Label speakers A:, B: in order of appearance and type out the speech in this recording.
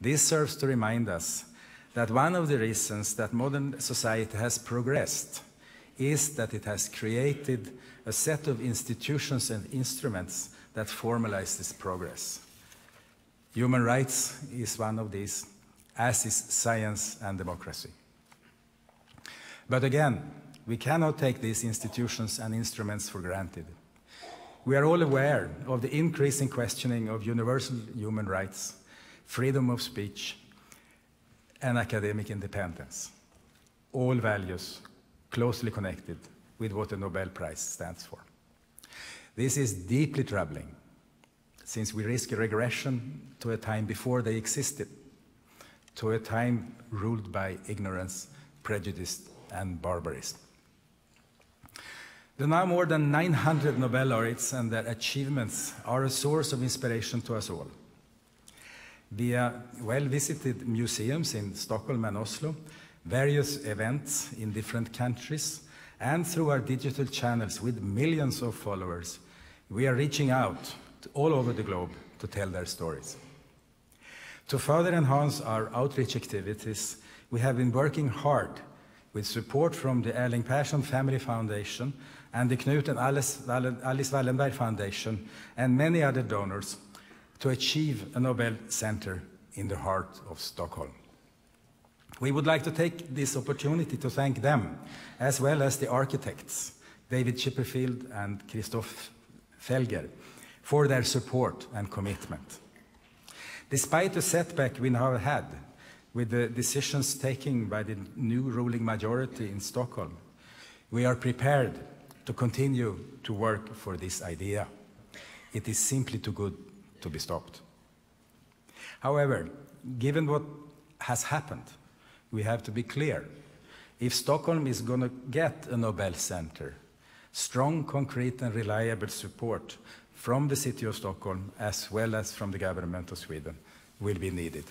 A: This serves to remind us that one of the reasons that modern society has progressed is that it has created a set of institutions and instruments that formalize this progress. Human rights is one of these, as is science and democracy. But again, we cannot take these institutions and instruments for granted. We are all aware of the increasing questioning of universal human rights, freedom of speech, and academic independence. All values closely connected with what the Nobel Prize stands for. This is deeply troubling since we risk a regression to a time before they existed, to a time ruled by ignorance, prejudice, and barbarism. The now more than 900 Nobel laureates and their achievements are a source of inspiration to us all. Via well-visited museums in Stockholm and Oslo, various events in different countries, and through our digital channels with millions of followers, we are reaching out all over the globe to tell their stories. To further enhance our outreach activities, we have been working hard with support from the Erling Persson Family Foundation and the Knut and Alice, Alice Wallenberg Foundation and many other donors to achieve a Nobel Center in the heart of Stockholm. We would like to take this opportunity to thank them, as well as the architects, David Chipperfield and Christoph Felger, for their support and commitment. Despite the setback we now had with the decisions taken by the new ruling majority in Stockholm, we are prepared to continue to work for this idea. It is simply too good to be stopped. However, given what has happened, we have to be clear. If Stockholm is going to get a Nobel Center, strong, concrete, and reliable support from the city of Stockholm as well as from the government of Sweden will be needed.